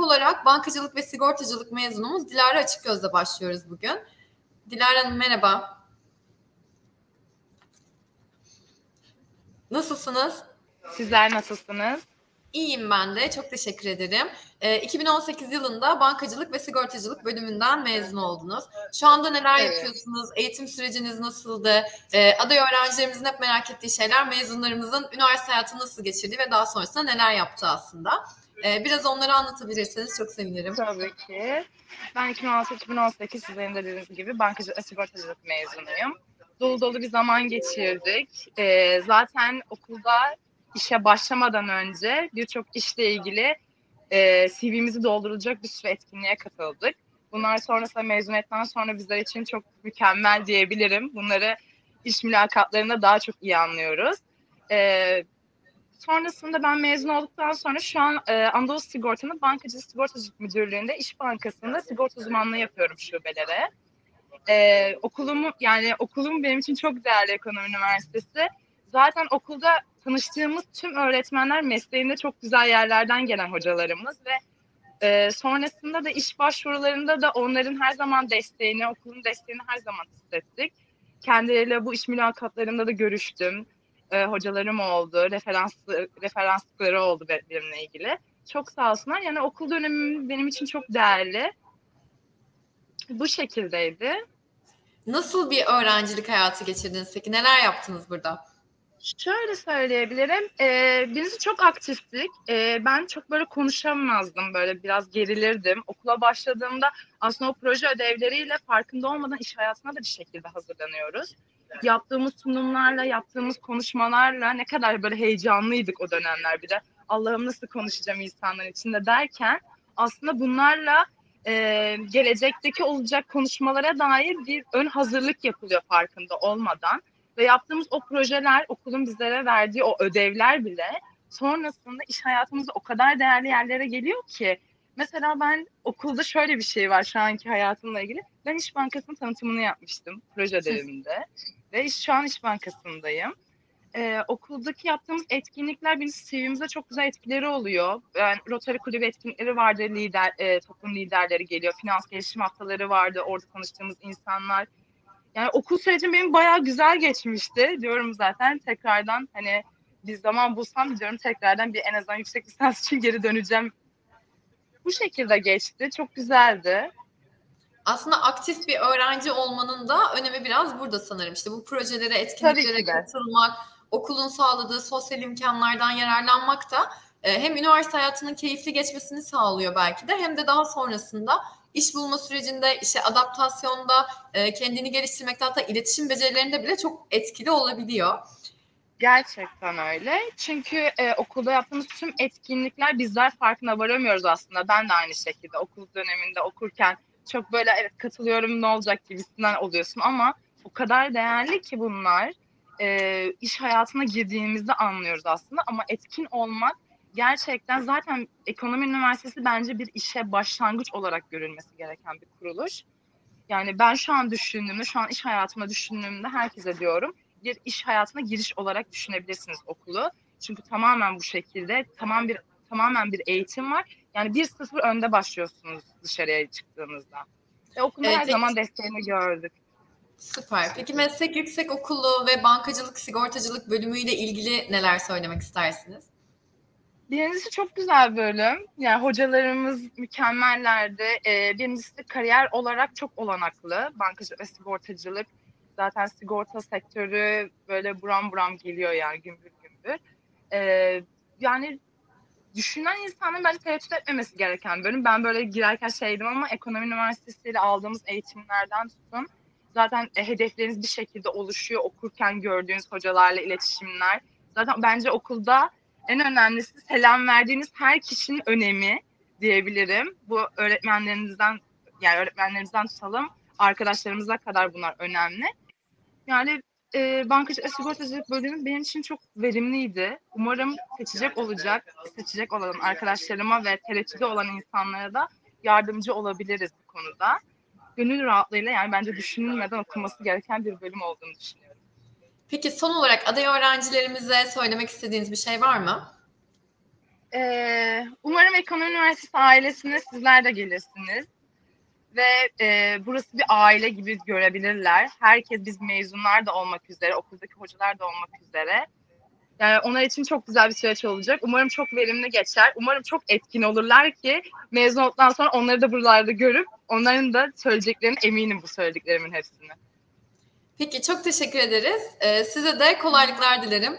ilk olarak bankacılık ve sigortacılık mezunumuz Dilara Açıkgöz'le başlıyoruz bugün. Dilara Hanım merhaba. Nasılsınız? Sizler nasılsınız? İyiyim ben de. Çok teşekkür ederim. E, ee, 2018 yılında bankacılık ve sigortacılık bölümünden mezun oldunuz. Şu anda neler evet. yapıyorsunuz? Eğitim süreciniz nasıldı? E, aday öğrencilerimizin hep merak ettiği şeyler mezunlarımızın üniversite hayatı nasıl geçirdi ve daha sonrasında neler yaptı aslında. E, biraz onları anlatabilirseniz çok sevinirim. Tabii ki. Ben 2016-2018 sizlerin de dediğiniz gibi bankacılık sigortacılık mezunuyum. Dolu dolu bir zaman geçirdik. E, zaten okulda işe başlamadan önce birçok işle ilgili e, CV'mizi doldurulacak bir sürü etkinliğe katıldık. Bunlar sonrasında mezuniyetten sonra bizler için çok mükemmel diyebilirim. Bunları iş mülakatlarında daha çok iyi anlıyoruz. E, sonrasında ben mezun olduktan sonra şu an e, Anadolu Sigorta'nın Bankacılık Sigortacılık Müdürlüğü'nde İş Bankası'nda sigorta uzmanlığı yapıyorum şubelere. E, okulum yani okulum benim için çok değerli Ekonomi Üniversitesi. Zaten okulda tanıştığımız tüm öğretmenler mesleğinde çok güzel yerlerden gelen hocalarımız ve e, sonrasında da iş başvurularında da onların her zaman desteğini, okulun desteğini her zaman hissettik. Kendileriyle bu iş mülakatlarında da görüştüm. E, hocalarım oldu, referans referansları oldu benimle ilgili. Çok sağ olsunlar. Yani okul dönemim benim için çok değerli. Bu şekildeydi. Nasıl bir öğrencilik hayatı geçirdiniz peki? Neler yaptınız burada? Şöyle söyleyebilirim. Ee, birincisi çok aktiftik. Ee, ben çok böyle konuşamazdım. Böyle biraz gerilirdim. Okula başladığımda aslında o proje ödevleriyle farkında olmadan iş hayatına da bir şekilde hazırlanıyoruz. Yaptığımız sunumlarla, yaptığımız konuşmalarla ne kadar böyle heyecanlıydık o dönemler. Bir de Allah'ım nasıl konuşacağım insanlar içinde derken aslında bunlarla e, gelecekteki olacak konuşmalara dair bir ön hazırlık yapılıyor farkında olmadan. Ve yaptığımız o projeler, okulun bizlere verdiği o ödevler bile sonrasında iş hayatımızda o kadar değerli yerlere geliyor ki. Mesela ben okulda şöyle bir şey var şu anki hayatımla ilgili. Ben İş Bankası'nın tanıtımını yapmıştım proje ödevimde. İş, şu an İş Bankası'ndayım. Ee, okuldaki yaptığımız etkinlikler bizim CV'mize çok güzel etkileri oluyor. Yani Rotary Kulübü etkinlikleri vardı, lider, e, toplum liderleri geliyor. Finans gelişim haftaları vardı, orada tanıştığımız insanlar yani okul sürecim benim bayağı güzel geçmişti diyorum zaten tekrardan hani bir zaman bulsam diyorum tekrardan bir en azından yüksek lisans için geri döneceğim. Bu şekilde geçti. Çok güzeldi. Aslında aktif bir öğrenci olmanın da önemi biraz burada sanırım. İşte bu projelere, etkinliklere katılmak, okulun sağladığı sosyal imkanlardan yararlanmak da e, hem üniversite hayatının keyifli geçmesini sağlıyor belki de hem de daha sonrasında iş bulma sürecinde, işe adaptasyonda, e, kendini geliştirmekte hatta iletişim becerilerinde bile çok etkili olabiliyor. Gerçekten öyle. Çünkü e, okulda yaptığımız tüm etkinlikler bizler farkına varamıyoruz aslında. Ben de aynı şekilde okul döneminde okurken çok böyle evet katılıyorum ne olacak gibisinden oluyorsun ama o kadar değerli ki bunlar. E, iş hayatına girdiğimizde anlıyoruz aslında ama etkin olmak gerçekten zaten ekonomi üniversitesi bence bir işe başlangıç olarak görülmesi gereken bir kuruluş. Yani ben şu an düşündüğümde, şu an iş hayatıma düşündüğümde herkese diyorum bir iş hayatına giriş olarak düşünebilirsiniz okulu. Çünkü tamamen bu şekilde, tamam bir tamamen bir eğitim var. Yani bir sıfır önde başlıyorsunuz dışarıya çıktığınızda. Ve okulun evet, her peki. zaman desteğini gördük. Süper. Peki meslek yüksek okulu ve bankacılık sigortacılık bölümüyle ilgili neler söylemek istersiniz? Birincisi çok güzel bölüm. Yani hocalarımız mükemmellerdi. Ee, birincisi kariyer olarak çok olanaklı. Bankacılık ve sigortacılık. Zaten sigorta sektörü böyle buram buram geliyor yani gümbür gümbür. Ee, yani düşünen insanın bence tereddüt etmemesi gereken bölüm. Ben böyle girerken şeydim ama ekonomi üniversitesiyle aldığımız eğitimlerden tutun. Zaten e, hedefleriniz bir şekilde oluşuyor okurken gördüğünüz hocalarla iletişimler. Zaten bence okulda en önemlisi selam verdiğiniz her kişinin önemi diyebilirim. Bu öğretmenlerinizden yani öğretmenlerimizden tutalım arkadaşlarımıza kadar bunlar önemli. Yani e, bankacılık ve sigortacılık bölümü benim için çok verimliydi. Umarım seçecek olacak, seçecek olan arkadaşlarıma ve tereddütü olan insanlara da yardımcı olabiliriz bu konuda. Gönül rahatlığıyla yani bence düşünülmeden okunması gereken bir bölüm olduğunu düşünüyorum. Peki son olarak aday öğrencilerimize söylemek istediğiniz bir şey var mı? Ee, umarım Ekonomi Üniversitesi ailesine sizler de gelirsiniz. Ve e, burası bir aile gibi görebilirler. Herkes biz mezunlar da olmak üzere, okuldaki hocalar da olmak üzere. Yani onlar için çok güzel bir süreç olacak. Umarım çok verimli geçer. Umarım çok etkin olurlar ki mezun olduktan sonra onları da buralarda görüp onların da söyleyeceklerine eminim bu söylediklerimin hepsini. Peki çok teşekkür ederiz. Ee, size de kolaylıklar dilerim.